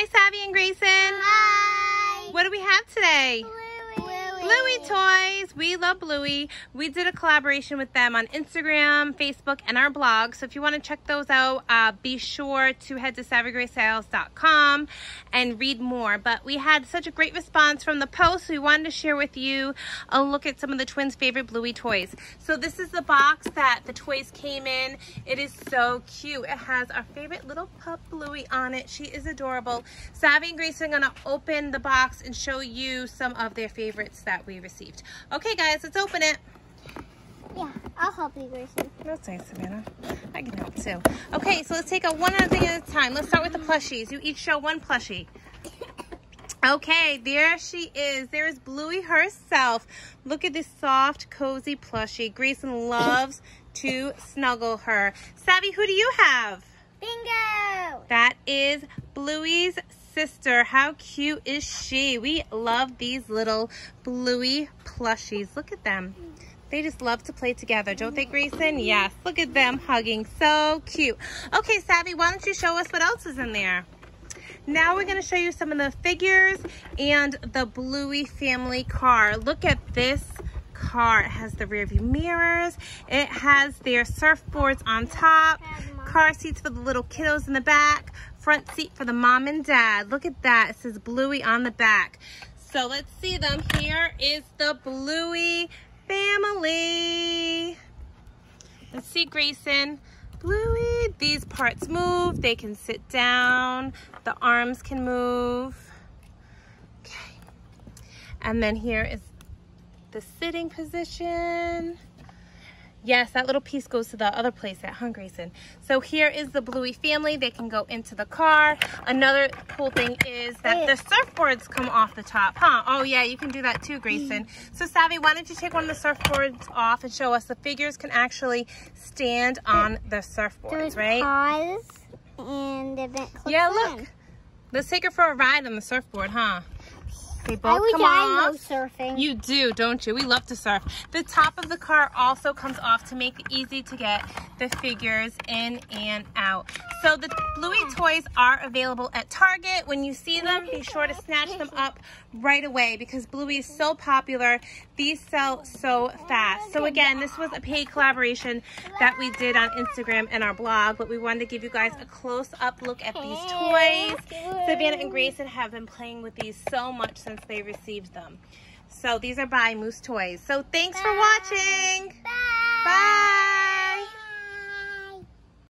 Hi, Savvy and Greyson. Hi. What do we have today? Bluey. Toys. We love Bluey. We did a collaboration with them on Instagram, Facebook, and our blog. So if you want to check those out, uh, be sure to head to savvygreystyles.com and read more. But we had such a great response from the post. We wanted to share with you a look at some of the twins' favorite Bluey toys. So this is the box that the toys came in. It is so cute. It has our favorite little pup Bluey on it. She is adorable. Savvy and Greyson are going to open the box and show you some of their favorites that we received. Okay, guys, let's open it. Yeah, I'll help you, Greyson. That's nice, Savannah. I can help too. Okay, so let's take a one thing at a time. Let's start with the plushies. You each show one plushie. Okay, there she is. There's Bluey herself. Look at this soft, cozy plushie. Greyson loves to snuggle her. Savvy, who do you have? Bingo. That is Bluey's sister. How cute is she? We love these little Bluey plushies. Look at them. They just love to play together, don't they, Greyson? Yes, look at them hugging. So cute. Okay, Savvy, why don't you show us what else is in there? Now we're going to show you some of the figures and the Bluey family car. Look at this car. It has the rear view mirrors. It has their surfboards on top. Car seats for the little kiddos in the back. Front seat for the mom and dad. Look at that. It says Bluey on the back. So let's see them. Here is the Bluey family. Let's see Greyson. Bluey, these parts move. They can sit down. The arms can move. Okay. And then here is the sitting position. Yes, that little piece goes to the other place at Huh, Greyson. So here is the Bluey family. They can go into the car. Another cool thing is that the surfboards come off the top, huh? Oh yeah, you can do that too, Greyson. Mm. So Savvy, why don't you take one of the surfboards off and show us the figures can actually stand on the surfboards, right? paws and the vent Yeah, look. Let's take her for a ride on the surfboard, huh? I wish come I off. know surfing. You do, don't you? We love to surf. The top of the car also comes off to make it easy to get the figures in and out. So the Bluey toys are available at Target. When you see them, be sure to snatch them up right away because Bluey is so popular. These sell so fast. So again, this was a paid collaboration that we did on Instagram and our blog, but we wanted to give you guys a close-up look at these toys. Savannah and Greyson have been playing with these so much since they received them. So these are by Moose Toys. So thanks for watching. Bye. Bye.